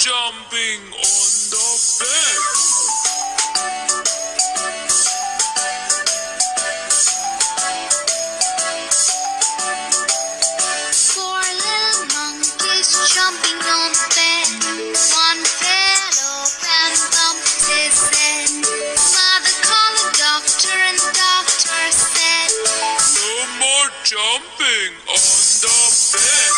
jumping on the bed. Four little monkeys jumping on the bed. One fell off and bumped his head. Mother called the doctor and the doctor said, No more jumping on the bed.